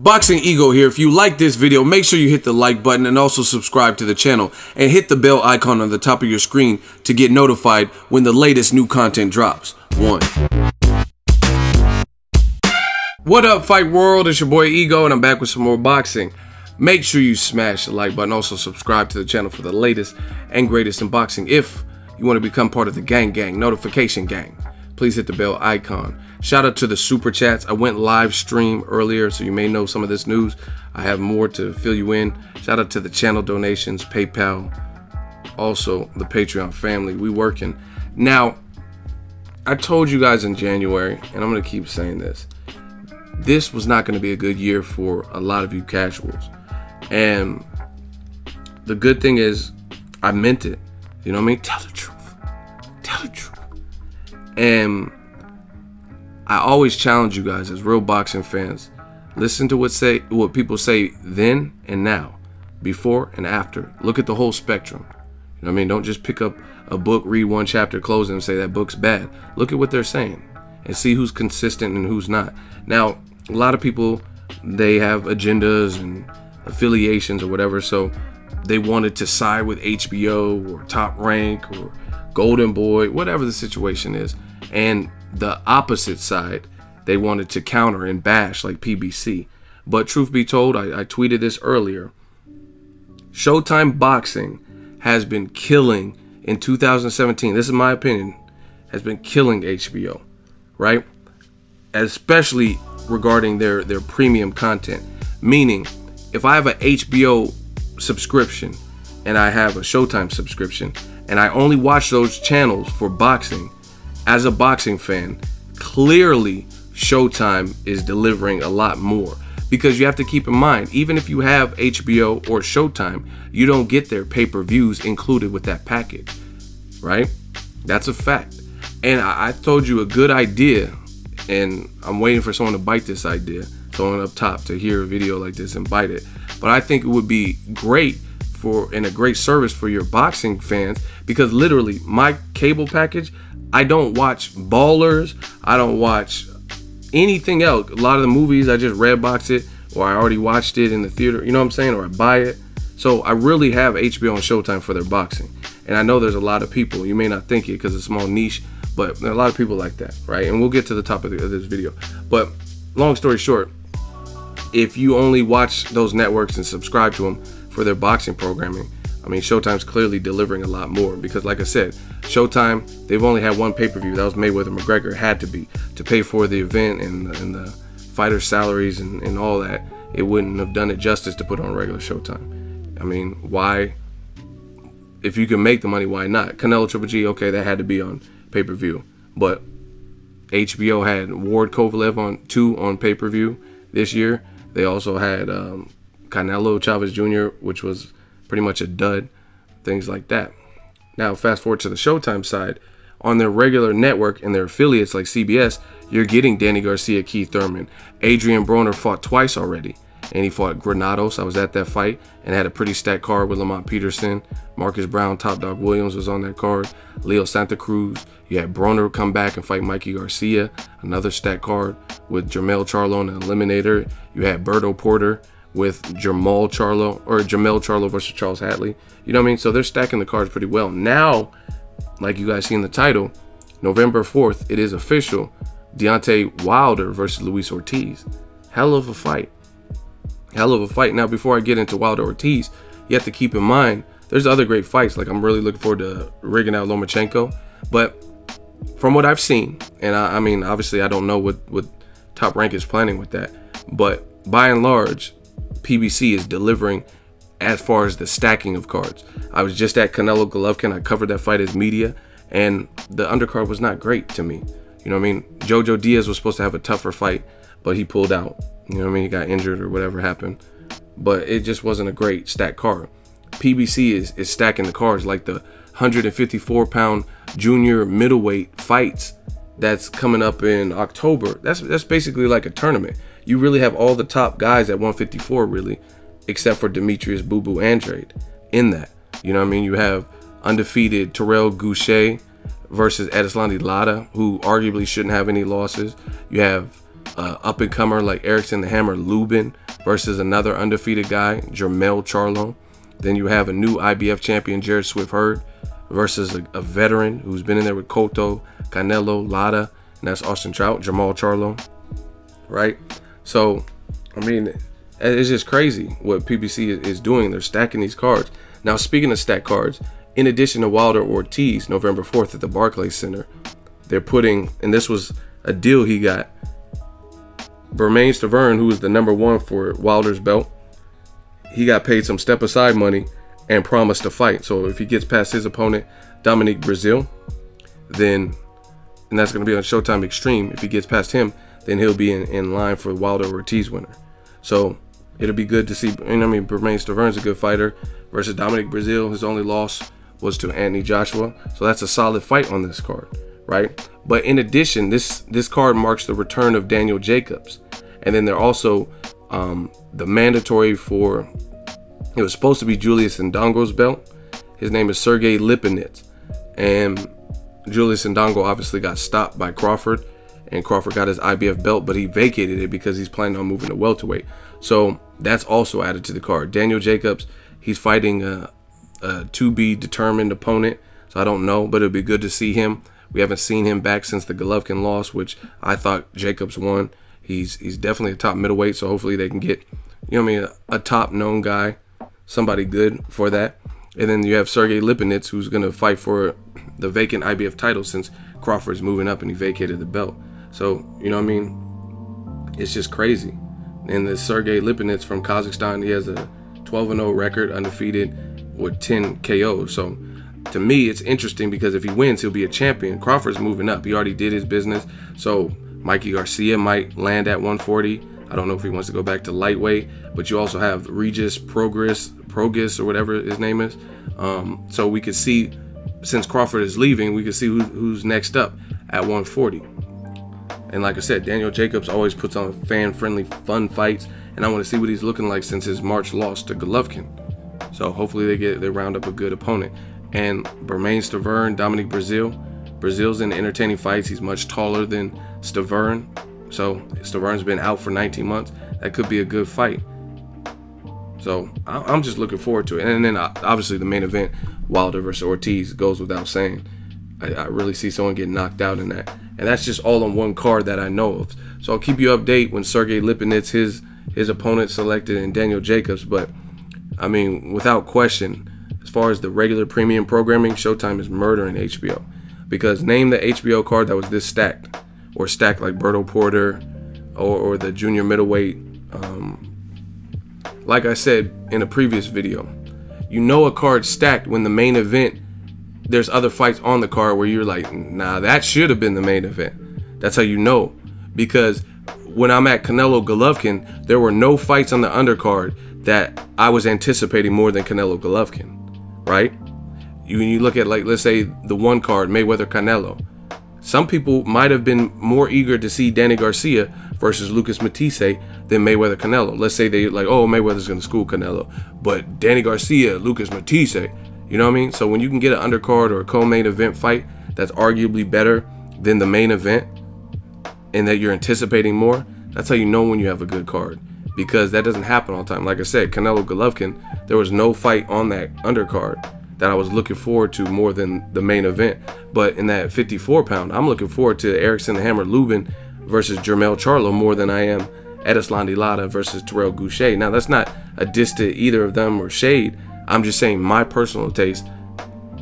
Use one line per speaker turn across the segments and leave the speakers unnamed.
Boxing Ego here. If you like this video, make sure you hit the like button and also subscribe to the channel and hit the bell icon on the top of your screen to get notified when the latest new content drops. One. What up, Fight World? It's your boy Ego, and I'm back with some more boxing. Make sure you smash the like button. Also, subscribe to the channel for the latest and greatest in boxing. If you want to become part of the gang gang, notification gang, please hit the bell icon. Shout out to the super chats. I went live stream earlier, so you may know some of this news. I have more to fill you in. Shout out to the channel donations, PayPal, also the Patreon family. We working. Now, I told you guys in January, and I'm gonna keep saying this. This was not gonna be a good year for a lot of you casuals. And the good thing is I meant it. You know what I mean? Tell the truth. And I always challenge you guys as real boxing fans. Listen to what say what people say then and now, before and after. Look at the whole spectrum. You know what I mean? Don't just pick up a book, read one chapter, close it, and say that book's bad. Look at what they're saying and see who's consistent and who's not. Now, a lot of people they have agendas and affiliations or whatever, so they wanted to side with HBO or Top Rank or Golden Boy, whatever the situation is. And the opposite side, they wanted to counter and bash like PBC. But truth be told, I, I tweeted this earlier. Showtime Boxing has been killing in 2017. This is my opinion. Has been killing HBO, right? Especially regarding their their premium content. Meaning, if I have an HBO subscription and I have a Showtime subscription and I only watch those channels for boxing, as a boxing fan, clearly Showtime is delivering a lot more. Because you have to keep in mind, even if you have HBO or Showtime, you don't get their pay per views included with that package, right? That's a fact. And I, I told you a good idea, and I'm waiting for someone to bite this idea, someone up top to hear a video like this and bite it. But I think it would be great for and a great service for your boxing fans because literally my cable package I don't watch Ballers. I don't watch anything else. A lot of the movies I just red box it or I already watched it in the theater. You know what I'm saying? Or I buy it. So I really have HBO and Showtime for their boxing. And I know there's a lot of people. You may not think it because it's a small niche, but a lot of people like that, right? And we'll get to the topic of this video. But long story short, if you only watch those networks and subscribe to them for their boxing programming, I mean, Showtime's clearly delivering a lot more because, like I said, Showtime, they've only had one pay per view. That was Mayweather McGregor. It had to be to pay for the event and, and the fighters' salaries and, and all that. It wouldn't have done it justice to put on regular Showtime. I mean, why? If you can make the money, why not? Canelo Triple G, okay, that had to be on pay per view. But HBO had Ward Kovalev on two on pay per view this year. They also had um, Canelo Chavez Jr., which was pretty much a dud, things like that. Now, fast forward to the Showtime side. On their regular network and their affiliates like CBS, you're getting Danny Garcia, Keith Thurman. Adrian Broner fought twice already, and he fought Granados. I was at that fight and had a pretty stacked card with Lamont Peterson. Marcus Brown, Top Dog Williams was on that card. Leo Santa Cruz. You had Broner come back and fight Mikey Garcia, another stacked card with Jermell Charlo and Eliminator. You had Berto Porter with Jamal Charlo or Jamel Charlo versus Charles Hatley. You know what I mean? So they're stacking the cards pretty well. Now, like you guys see in the title, November 4th, it is official. Deontay Wilder versus Luis Ortiz. Hell of a fight. Hell of a fight. Now, before I get into Wilder Ortiz, you have to keep in mind there's other great fights. Like I'm really looking forward to Rigondeaux Lomachenko. But from what I've seen, and I, I mean, obviously I don't know what, what top rank is planning with that, but by and large, PBC is delivering as far as the stacking of cards. I was just at Canelo Golovkin. I covered that fight as media, and the undercard was not great to me. You know what I mean? Jojo Diaz was supposed to have a tougher fight, but he pulled out. You know what I mean? He got injured or whatever happened. But it just wasn't a great stack card. PBC is, is stacking the cards like the 154 pound junior middleweight fights that's coming up in October. That's that's basically like a tournament you really have all the top guys at 154 really, except for Demetrius Boo Boo Andrade in that. You know what I mean? You have undefeated Terrell Gausha versus Erislandy Lara, who arguably shouldn't have any losses. You have uh, up and comer like Erickson the Hammer Lubin versus another undefeated guy, Jermell Charlo. Then you have a new IBF champion, Jarrett Swift Hurd, versus a, a, veteran who's been in there with Cotto, Canelo, Lara, and that's Austin Trout, Jamal Charlo. Right? So, I mean, it's just crazy what PBC is doing. They're stacking these cards. Now, speaking of stack cards, in addition to Wilder Ortiz, November 4th at the Barclays Center, they're putting, and this was a deal he got, Bermane Stiverne, who was the number one for Wilder's belt, he got paid some step aside money and promised to fight. So if he gets past his opponent, Dominic Breazeale, then, and that's going to be on Showtime Extreme, if he gets past him, then he'll be in, in line for Wilder Ortiz winner. So it'll be good to see. I mean, Bermane Stiverne's a good fighter versus Dominic Breazeale. His only loss was to Anthony Joshua. So that's a solid fight on this card, right? But in addition, this this card marks the return of Daniel Jacobs, and then they're also um, the mandatory for. It was supposed to be Julius Indongo's belt. His name is Sergey Lipinets, and Julius Indongo obviously got stopped by Crawford, and Crawford got his IBF belt, but he vacated it because he's planning on moving to welterweight. So that's also added to the card. Daniel Jacobs, he's fighting a, a to be determined opponent. So I don't know, but it'll be good to see him. We haven't seen him back since the Golovkin loss, which I thought Jacobs won. He's he's definitely a top middleweight, so hopefully they can get, you know, I mean, a, a top known guy, somebody good for that. And then you have Sergey Lipinets, who's gonna fight for the vacant IBF title since Crawford's moving up and he vacated the belt. So you know, what I mean, it's just crazy. And the Sergey Lipinets from Kazakhstan, he has a 12 0 record, undefeated with 10 KOs. So to me, it's interesting because if he wins, he'll be a champion. Crawford's moving up. He already did his business. So Mikey Garcia might land at 140. I don't know if he wants to go back to lightweight, but you also have Regis Progress, Progress, or whatever his name is. Um, so we could see, since Crawford is leaving, we could see who, who's next up at 140. And like I said, Daniel Jacobs always puts on fan-friendly, fun fights, and I want to see what he's looking like since his March loss to Golovkin. So hopefully they get they round up a good opponent. And Bermane Stiverne, Dominic Breazeale. Breazeale's in entertaining fights. He's much taller than Stiverne. So Stiverne's been out for 19 months. That could be a good fight. So I'm just looking forward to it. And then uh, obviously the main event, Wilder versus Ortiz, goes without saying. I, I really see someone get knocked out in that and that's just all on one card that I know of. So I'll keep you update when Sergey Lipinets his his opponent selected and Daniel Jacobs. But I mean, without question, as far as the regular premium programming, Showtime is murdering HBO. Because name the HBO card that was this stacked, or stacked like Berto Porter, or, or the junior middleweight. Um, like I said in a previous video, you know a card stacked when the main event there's other fights on the card where you're like, nah, that should have been the main event. That's how you know. Because when I'm at Canelo Golovkin, there were no fights on the undercard that I was anticipating more than Canelo Golovkin, right? You, when you look at like let's say the one card Mayweather Canelo, some people might have been more eager to see Danny Garcia versus Lucas Matthysse than Mayweather Canelo. Let's say they like, oh Mayweather's gonna school Canelo, but Danny Garcia, Lucas Matthysse, you know what I mean? So when you can get an undercard or a co-main event fight that's arguably better than the main event and that you're anticipating more, that's how you know when you have a good card. Because that doesn't happen all the time. Like I said, Canelo Golovkin, there was no fight on that undercard that I was looking forward to more than the main event. But in that 54 pound, I'm looking forward to Erickson the Hammer Lubin versus Jermell Charlo more than I am Erislandy Lara versus Terrell Gausha. Now that's not a diss to either of them or shade. I'm just saying my personal taste.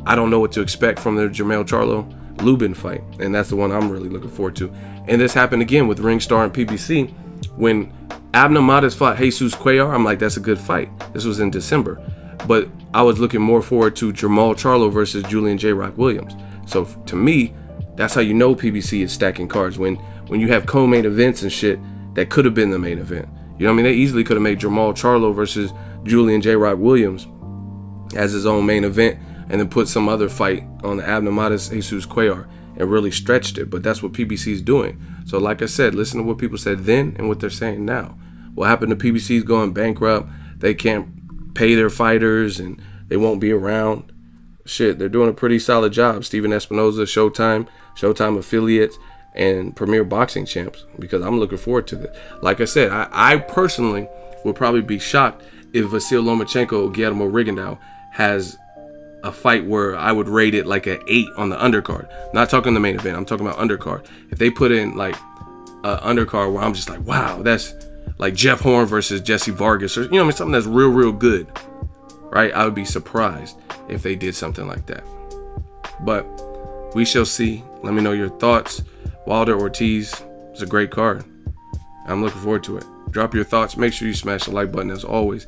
I don't know what to expect from the Jermell Charlo Lubin fight, and that's the one I'm really looking forward to. And this happened again with Ringstar and PBC when Abner Mares fought Jesus Cuellar. I'm like, that's a good fight. This was in December, but I was looking more forward to Jamal Charlo versus Julian J. Rock Williams. So to me, that's how you know PBC is stacking cards when when you have co-main events and shit that could have been the main event. You know what I mean? They easily could have made Jamal Charlo versus Julian J. Rock Williams as his own main event and then put some other fight on the Abner Mares Jesus Cuellar and really stretched it. But that's what PBC is doing. So like I said, listen to what people said then and what they're saying now. What happened to PBC is going bankrupt. They can't pay their fighters and they won't be around. Shit, they're doing a pretty solid job. Stephen Espinoza, Showtime, Showtime affiliates, and Premier Boxing Champs because I'm looking forward to this. Like I said, I, I personally would probably be shocked if Vasil Lomachenko Guillermo Rigondeaux has a fight where I would rate it like an eight on the undercard. Not talking the main event. I'm talking about undercard. If they put in like a undercard where I'm just like, wow, that's like Jeff Horn versus Jesse Vargas or you know I mean, something that's real, real good, right? I would be surprised if they did something like that. But we shall see. Let me know your thoughts. Wilder Ortiz is a great card. I'm looking forward to it. Drop your thoughts. Make sure you smash the like button as always.